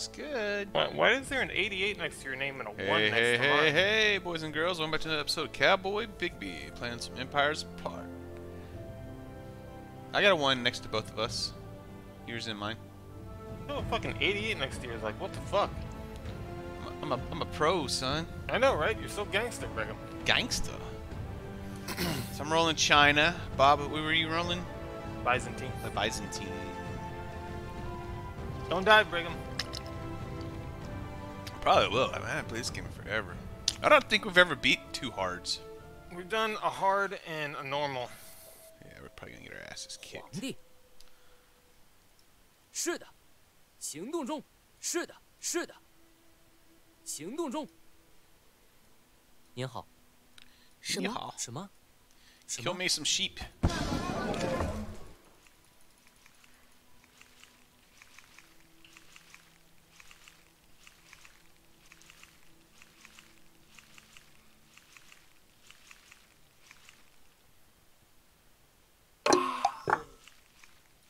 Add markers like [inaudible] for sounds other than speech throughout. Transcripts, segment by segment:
Looks good. Why, why is there an 88 next to your name and a 1 next hey, to hey, mine? hey, boys and girls. Welcome back to another episode of Cowboy Bigby, playing some Empires Apart. I got a one next to both of us. Yours and mine. Oh, a fucking 88 next to you is like, what the fuck? I'm a, I'm a, I'm a pro, son. I know, right? You're so gangster, Brigham. Gangster? [clears throat] so I'm rolling China. Bob, what were you rolling? Byzantine. The Byzantine. Don't die, Brigham. Probably will. I mean, I haven't played this game in forever. I don't think we've ever beat two hards. We've done a hard and a normal. Yeah, we're probably gonna get our asses 皇 kicked. 帝。是的，行动中。是的，是的，行动中。您好，什么？你好什么？什 Kill 么？ me some sheep. “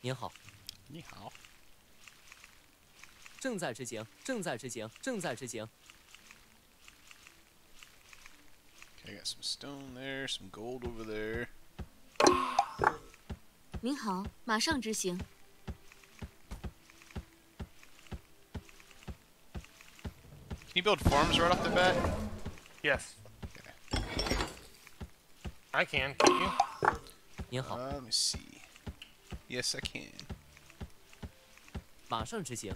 您好，你好。正在执行，正在执行，正在执行。 Okay, I got some stone there, some gold over there. 您好，马上执行。 Can you build farms right off the bat? Yes. I can, can't you? 您好， Uh, let me see. Yes, I can. 马上执行。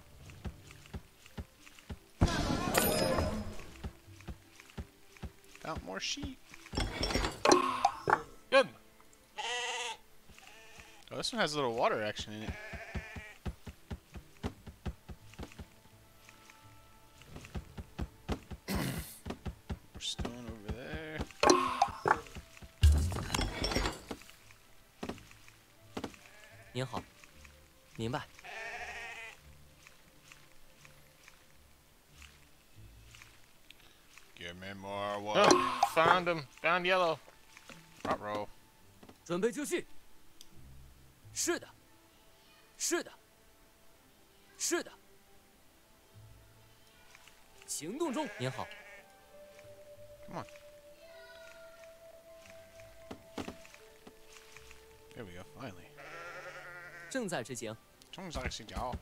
Found more sheep. Good. Oh, this one has a little water action in it. 您好，明白。Give me more water. Oh, found him. Found yellow. Ruh-roh. 准备就绪。是的，是的，是的。行动中。您好，Come on. 正在执行。终于在睡觉。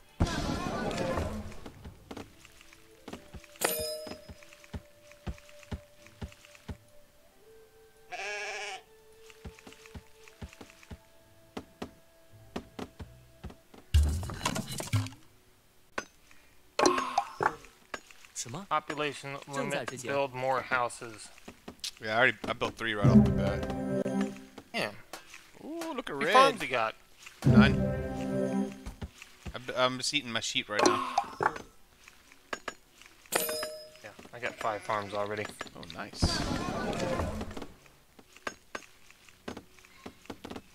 什么？ Population limit. 直接。 Build more houses. Yeah, I already I built three right off the bat. Yeah. Ooh, look at How many red. farms you got? None. I'm just eating my sheep right now. Yeah, I got five farms already. Oh, nice.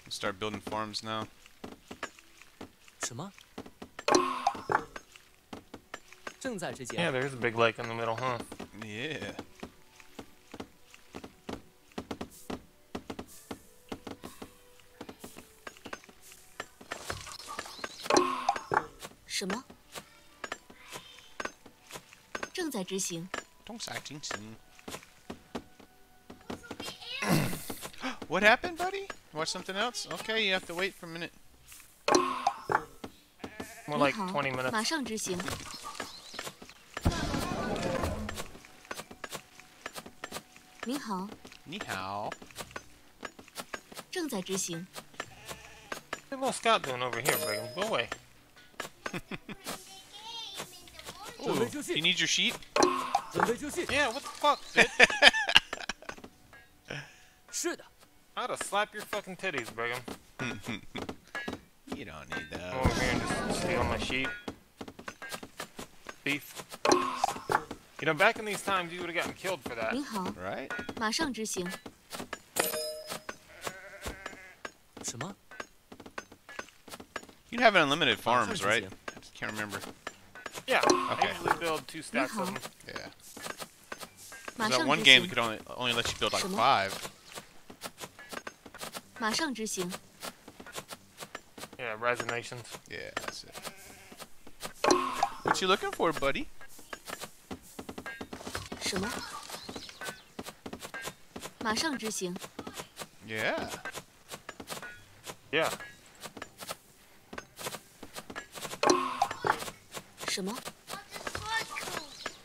Start building farms now. Yeah, there's a big lake in the middle, huh? Yeah. 执[coughs] 行。 Don't say Jinxin. What happened, buddy? Watch something else? Okay, you have to wait for a minute. More 你 like 好 20，minutes. 马上执行。您好， Ni hao. 正在执行。 What little scout doing over here, Brigham? Go away. [laughs] Ooh, do you need your sheep? 准备就绪。 Yeah, what the fuck, dude? 是[laughs] 的， I'd have slap your fucking titties, Brigham. [laughs] You don't need Go that. over here and just steal my sheep. Thief. You know, back in these times, you would have gotten killed for that. 您好， Right? 马上执行。什么？ You have unlimited farms, Farms, right? yeah. I just can't remember. Yeah, Okay. I usually build two stacks of them. Yeah. 马 'Cause that 上 one 执 game we 行。 could only only let you build like 什么？ five. 马上执行。 Yeah, resignations. Yeah, that's it. What you looking for, buddy? 什么？马上执行。 Yeah. Yeah. 什么？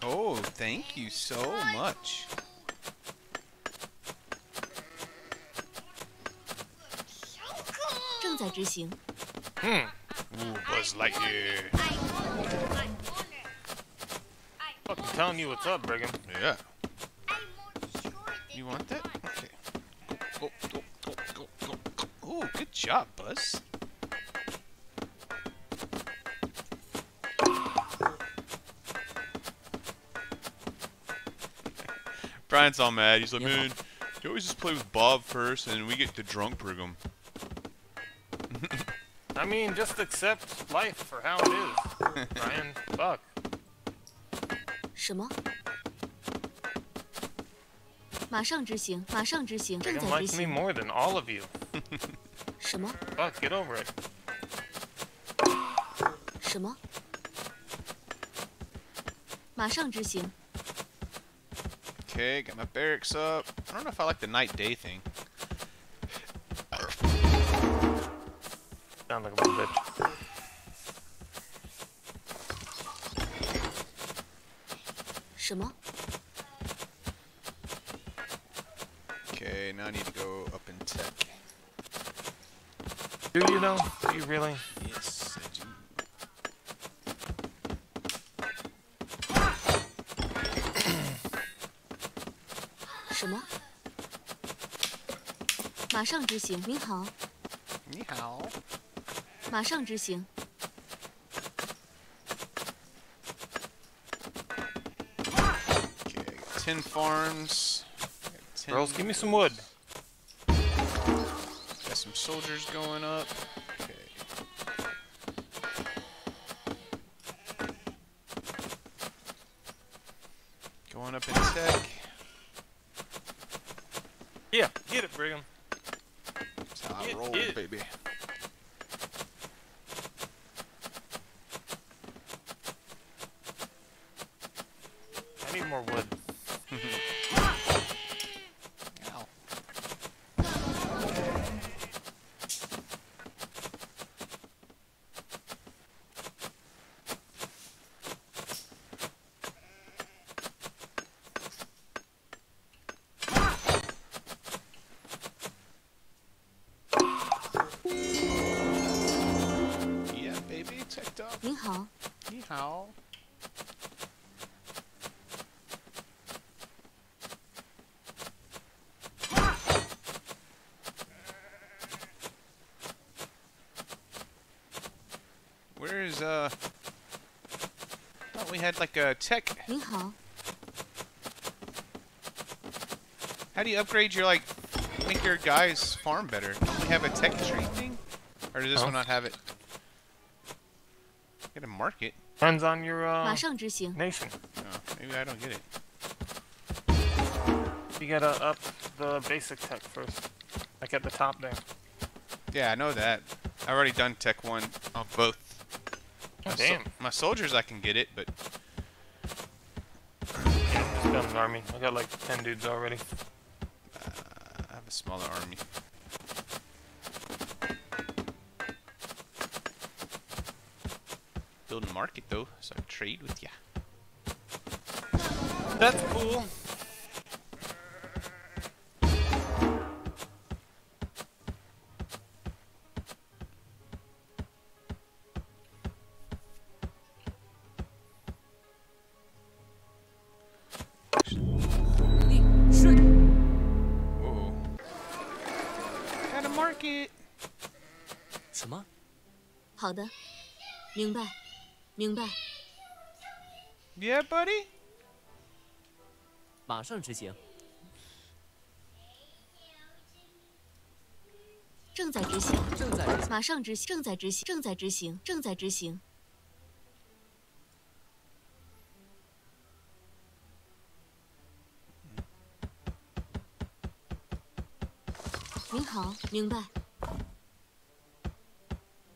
Oh, thank you so much. Hmm. Ooh, Buzz Lightyear. Fucking telling you what's up, Brigham. Yeah. You want that? Okay. Go, go, go, go, go. Ooh, good job, Buzz. Brian's all mad. He's like, Yeah. man, you always just play with Bob first, and we get the drunk Brigham. [laughs] I mean, just accept life for how it is. [laughs] Brian, fuck. 什么？马上执行，马上执行，正 Brigham 在执 likes me 行。 more than all of you. [laughs] 什么？ Fuck, get over it. 什么？马上执行。 Okay, got my barracks up. I don't know if I like the night day thing. Sound like a little bitch. 什么？Okay, now I need to go up in tech. Do you know? Do you really? 马上执行。您好，你好。马上执行。 Okay, I got 10 farms. Got 10 Girls, give me some wood. Got some soldiers going up. Okay. Going up in tech. Yeah, get it, Brigham. That's how I Get roll, it. baby. I need more wood. had like a tech. How do you upgrade your like make your guy's farm better? Do we have a tech tree thing? Or does this one not have it? Get a market. Depends on your uh, nation. Oh, maybe I don't get it. You gotta up the basic tech first. Like at the top there. Yeah, I know that. I've already done tech one on both. Oh, my damn. So my soldiers, I can get it, but just an army. I got like 10 dudes already. uh, I have a smaller army. Building a market, though, so I trade with ya. That's cool. 什么？好的，明白，明白。Yeah, buddy? 马上执行。正在执行，正在执行。马上执行，正在执行，正在执行，正在执行。您好，明白。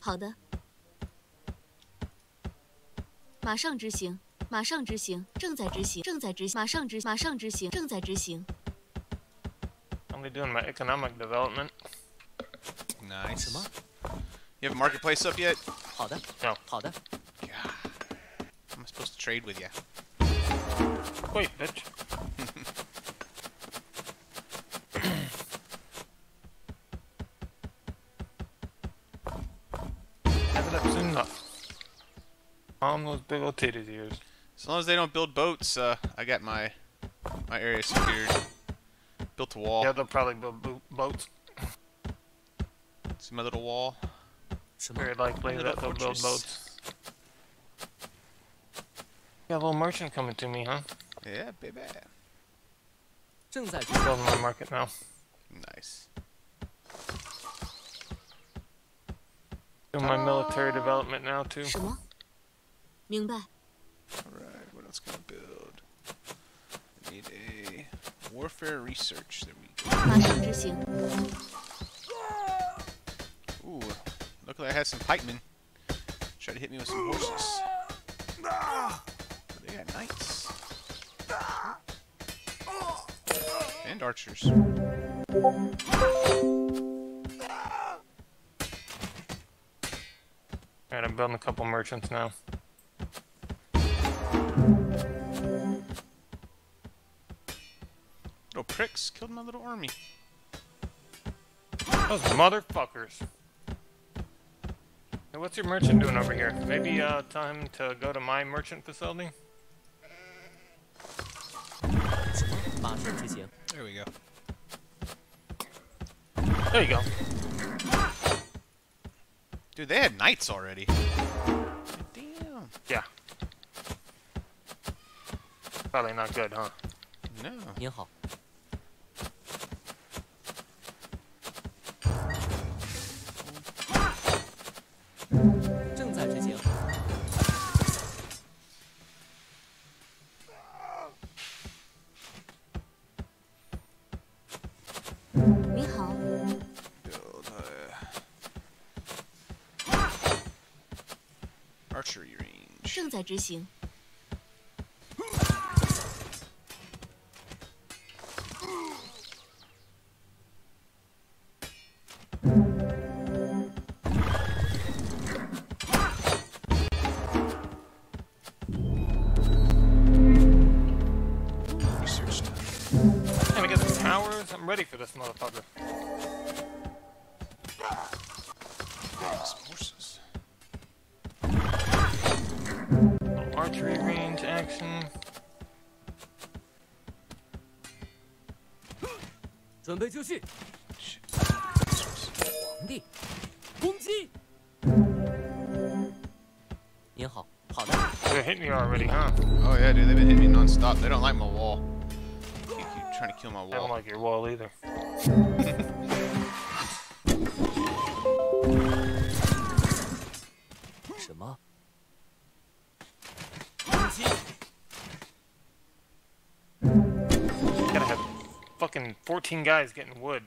好的。马 马上执行，马上执行，正在执行，正在执行，马上执，马上执行，正在执行。 Only doing my economic development. Nice. 什么？ You have a marketplace up yet? 好的， No. 好的。 God. How am I supposed to trade with you? Wait, bitch. have it up soon enough. Mom, those big old titties. As long as they don't build boats, uh, I got my my area secured. Built a wall. Yeah, they'll probably build bo boats. See my little wall? Very likely that they'll build boats. Got a little merchant coming to me, huh? Yeah, baby. Building my market now. Nice. Doing my military development now too. 什么？明白。 Alright, what else can I build? I need a warfare research. There we go. 马上执行。 Ooh, luckily I had some pikemen. Try to hit me with some horses. They got knights. And archers. Alright, I'm building a couple merchants now. Little pricks killed my little army. Those motherfuckers. Hey, what's your merchant doing over here? Maybe uh, tell him to go to my merchant facility? There we go. There you go. Dude, they had knights already. Damn. Yeah. Probably not good, huh? No. 您好，towers? I'm ready for this motherfucker. 准备就绪， Shit. 皇帝，攻击！您好，好的， They hit me already, huh? Oh yeah, dude, they've been hitting me non-stop. They don't like my wall. Keep, keep trying to kill my I don't wall. like your wall either. [laughs] fucking 14 guys getting wood.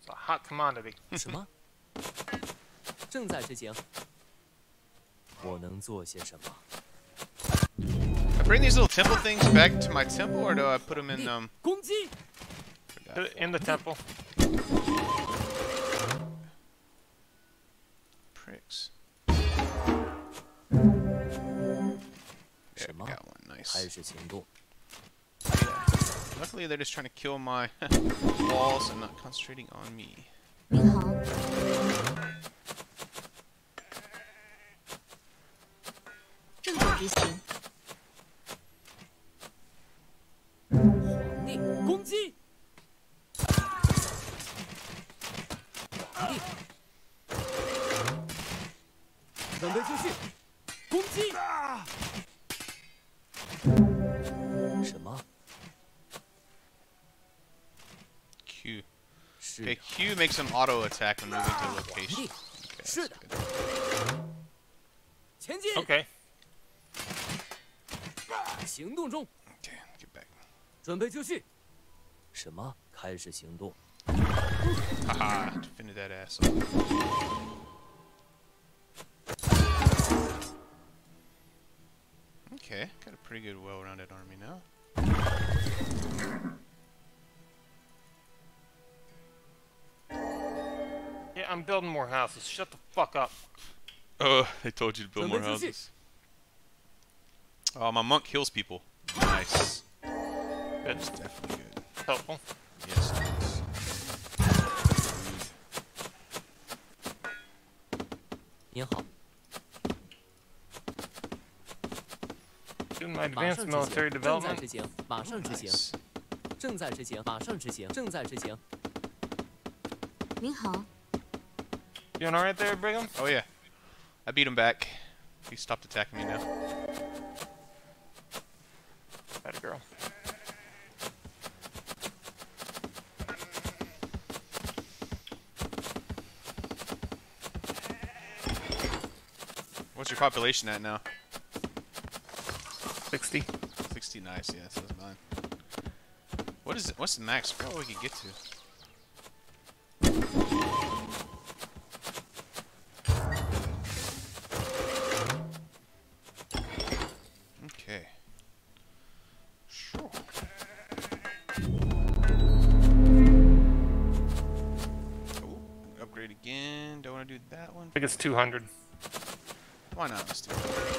It's a hot commodity. [laughs] 什么？正在执行。我能做些什么？ I bring these little temple things back to my temple, or do I put them in um? 攻击！ Put it In the temple. Pricks. Yeah, 什么？ got one. 开 Nice. Luckily, they're just trying to kill my [laughs] walls and not concentrating on me. Uh-huh. Q makes them auto attack when moving to a 皇 location. 帝， Okay, 是 that's 的 good.，前进！ Okay. 行动中， Okay, get back. 准备就绪。什么？开始行动。 Haha, defended that asshole. Okay, got a pretty good, well-rounded army now. I'm building more houses. Shut the fuck up. Oh, they told you to build so more houses. Oh, my monk heals people. Nice. That's definitely good. Helpful. Yes. Nice. Doing my advanced military development. Nice. 您好。Doing alright there, Brigham? Oh yeah, I beat him back. He stopped attacking me now. That girl. What's your population at now? 60. 60. Nice. Yeah, so that's mine. What is it? What's the max? I forgot what we can get to. 200. Why not? Let's do it.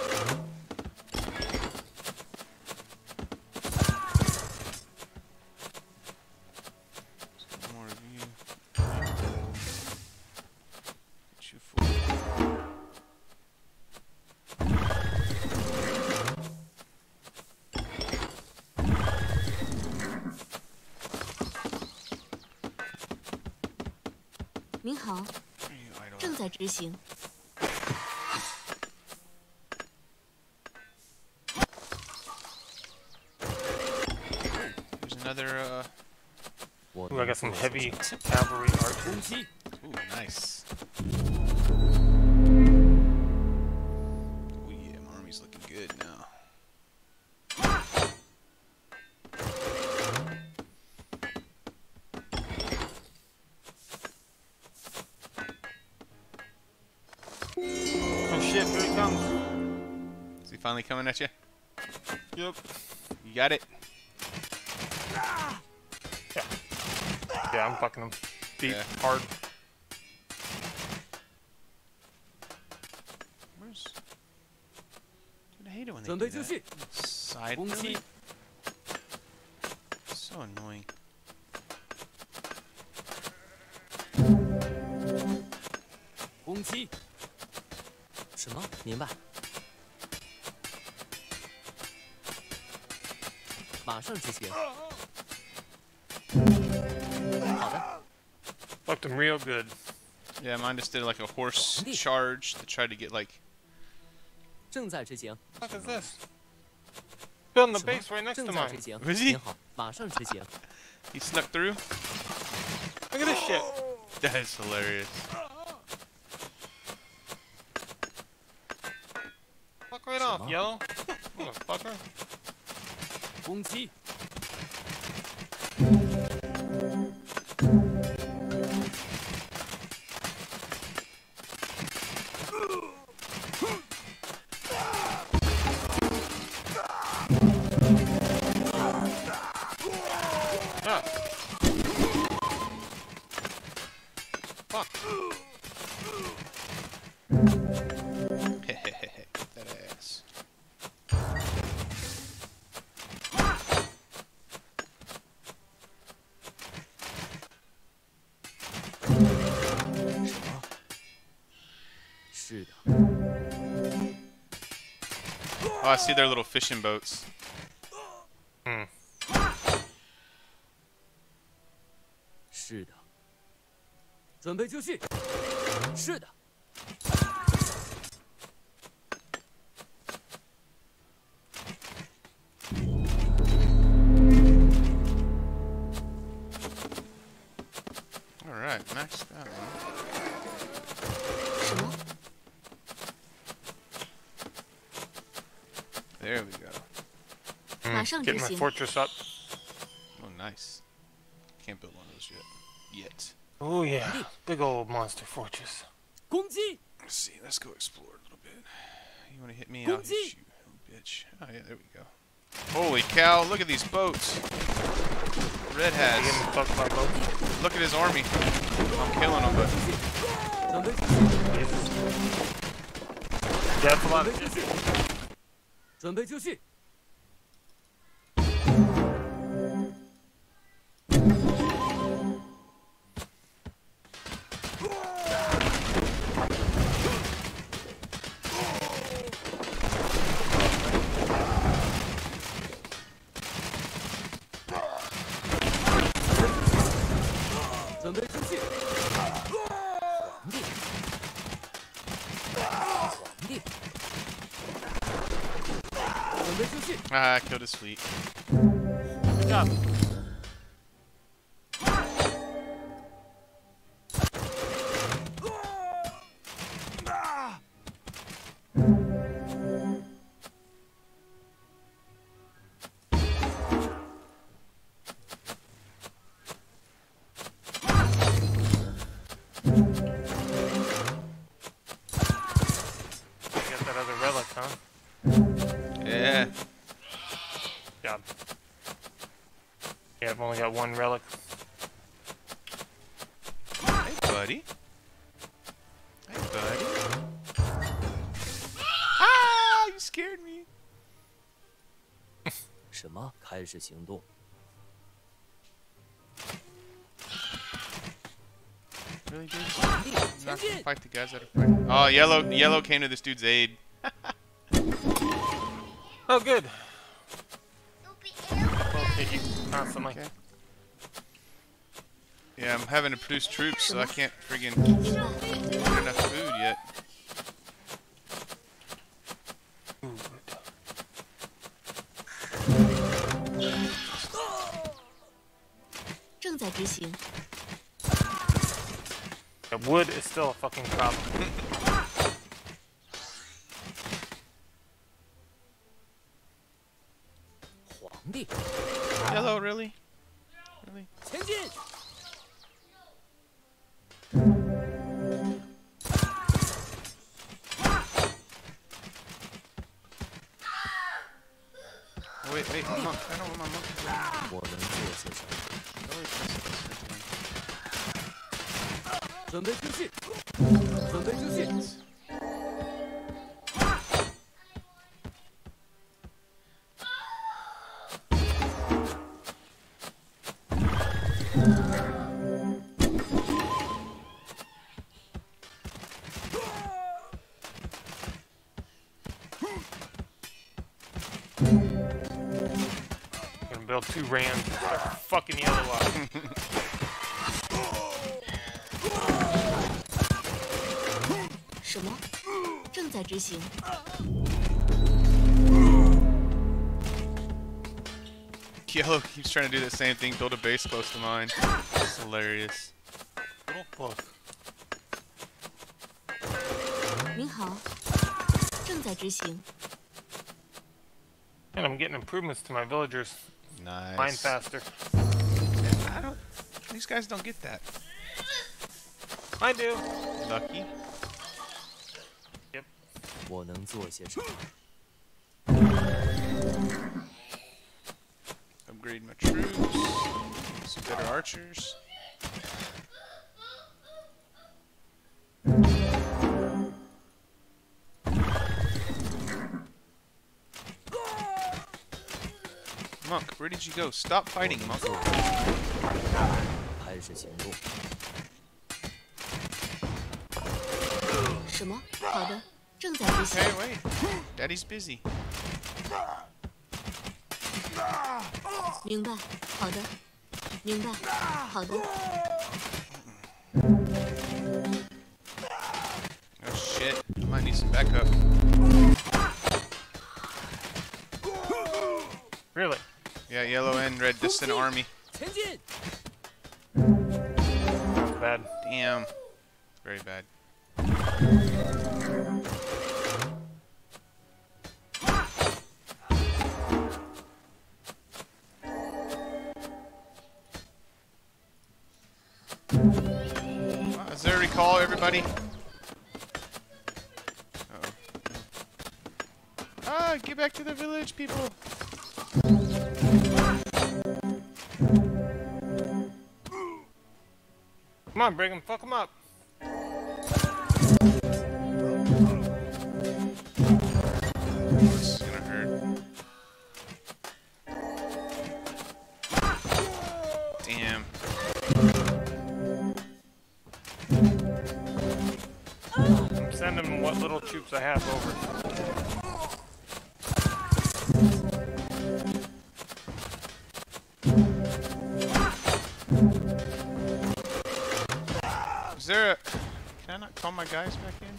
Just got some heavy cavalry archers. Ooh, nice. Oh yeah, my army's looking good now. Oh shit, here he comes. Is he finally coming at you? Yep. You got it. fucking him. Deep, Yeah. hard. Where's... Dude, I hate it when they 准 do 备就 that. 绪， Side 攻击 really?， So annoying. 攻击。什么？明白。马上执行。 Fucked him real good. Yeah, mine just did like a horse charge to try to get like. What the fuck is this? Building the base right next to mine. Is he? [laughs] he snuck through. Look at this shit. [gasps] That is hilarious. Fuck right off, yellow. [laughs] Motherfucker. Oh, I see their little fishing boats. Hmm. Getting my fortress up. Oh, nice. Can't build one of those yet. Yet. Oh, yeah. Big old monster fortress. Let's see, let's go explore a little bit. You want to hit me? I'll hit you, bitch. Oh, yeah, there we go. Holy cow, look at these boats. Red has. Look at his army. I'm killing him, but... Yeah, that's a lot. Ah, I killed his fleet. Good job. 始行动。 Really, dude? 皇帝， You're 前 not gonna 进！ fight the guys that are fighting. Oh, yellow. Yellow came to this dude's aid. [laughs] Oh, good. Both hit you constantly. Okay. Yeah, I'm having to produce troops, so I can't friggin' 在执行。 Yeah, wood is still a fucking problem. [laughs] Gonna build two rams and start fucking yellow up. 什么？正在执行。 Yellow keeps trying to do the same thing, build a base close to mine. It's hilarious. Little close. 您好。正在执行。 And I'm getting improvements to my villagers. Nice. Mine faster. I don't. These guys don't get that. I do. Lucky. 我能做些什么？ Upgrade my troops. Some better archers. Monk, where did you go? Stop fighting, Monk. 开始行动。什么？好的，正在执行。 Hey, wait. Daddy's busy. 明白。好的。明白。好的。 Oh shit. I might need some backup. Yeah, yellow and red distant army. 前进！Bad. Damn. Very bad. Uh, Is there a recall, everybody? Uh-oh. Ah, Get back to the village, people. Come on, Brigham, fuck him up. Damn. I'm sending what little troops I have over. Guys back in?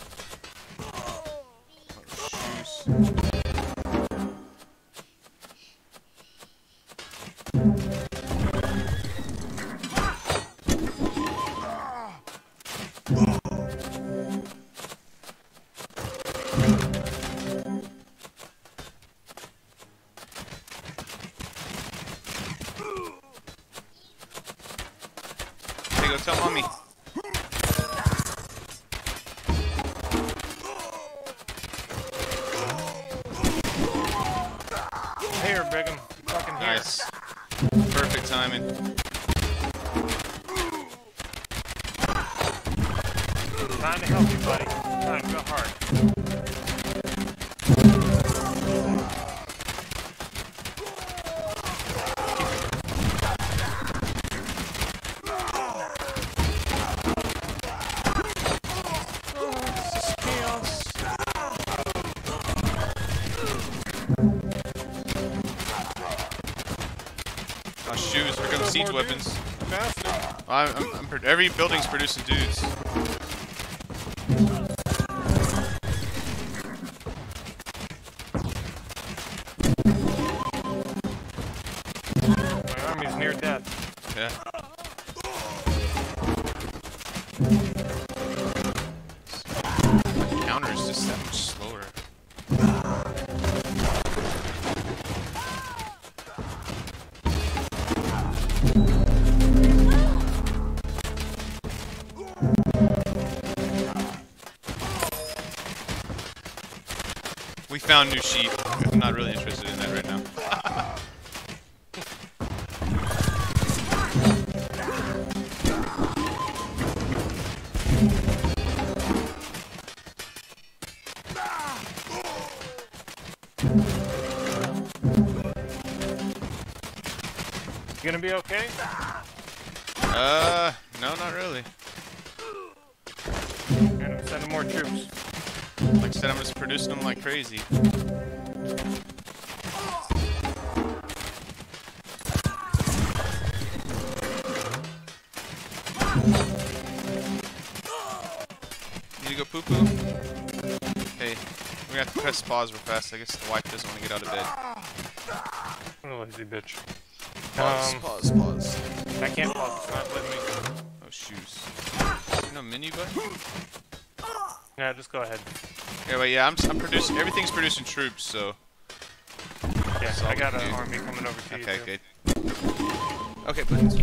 Go tell mommy. Brigham. Fucking here. Nice. Perfect timing. Trying to help you, buddy. Trying real hard. Every building's producing dudes. Found new sheep. I'm not really interested in that right now. You gonna be okay? Like crazy. Need to go poo poo? Hey, we're gonna have to press pause real fast. I guess the wife doesn't want to get out of bed. What a lazy bitch. Pause, Um, pause, pause. I can't pause. It's not letting me. Oh, shoes. No menu button? Yeah, just go ahead. Yeah, wait, yeah, I'm, I'm producing, everything's producing troops, so. Yeah, I got an do. army coming over to Okay, you. too. good. Okay, buttons.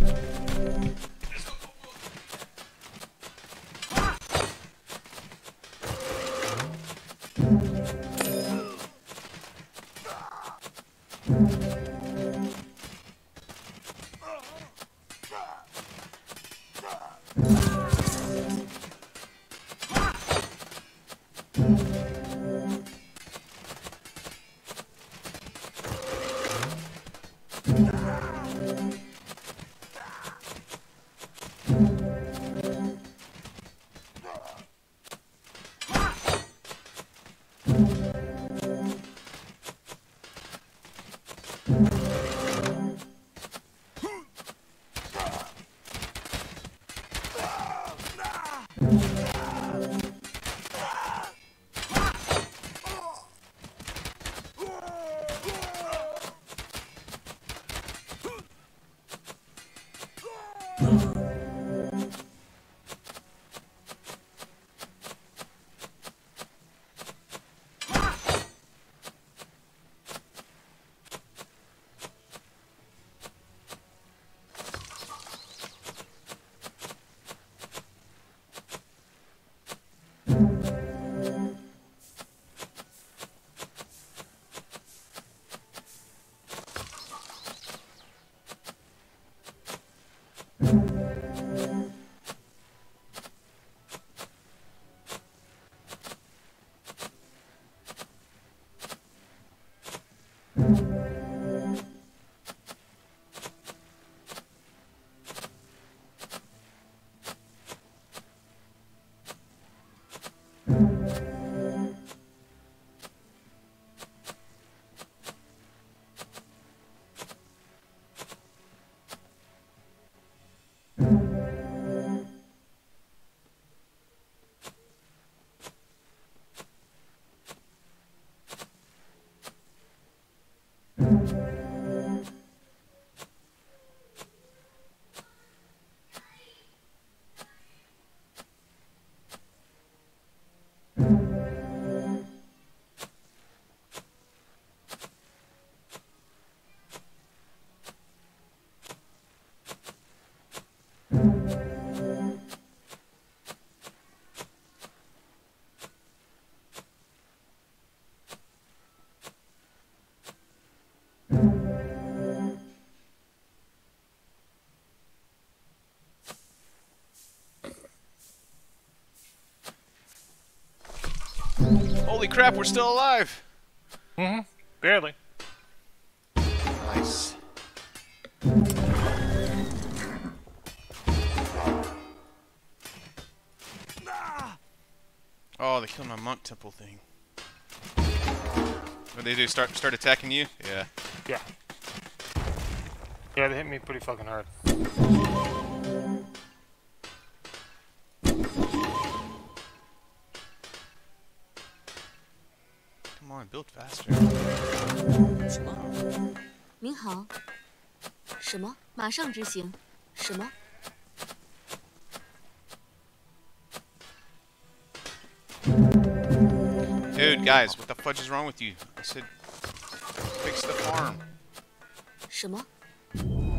Holy crap, we're still alive! Mm-hmm. Barely. Nice. Oh, they killed my monk temple thing. What they do? Start start attacking you? Yeah. Yeah. Yeah, they hit me pretty fucking hard. build faster. 什么？您好。什么？马上执行。什么？ Dude, guys, what the fudge is wrong with you? I said fix the farm. 什么？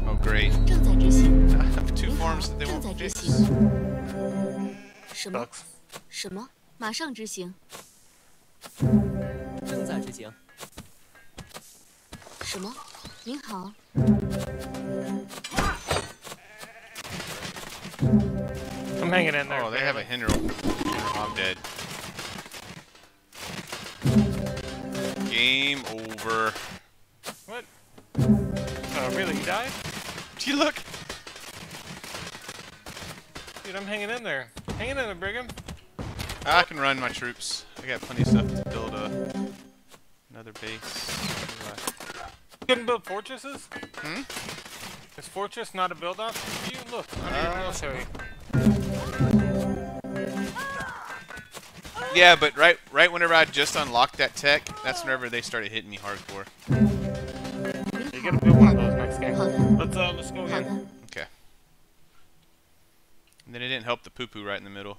Oh, great. 正在执行。 I have two 您好 farms that they 正 won't 在执 fix. 行。什么？ Sucks. 什么？马上执行。 正在执行。什么？您好。 I'm hanging in there. Oh, they have a barely. Hinder. I'm dead. Game over. What? Oh, really? You died? Do you [laughs] look? Dude, I'm hanging in there. Hanging in there, Brigham. I can run my troops. I got plenty of stuff to build a Another base. You can build fortresses? Hmm? Is fortress not a build up? You look. Uh, I'll show military. Yeah, but right right whenever I just unlocked that tech, that's whenever they started hitting me hardcore. You gotta build one of those next game. Let's uh let's go again. Okay. And then it didn't help the poo poo right in the middle.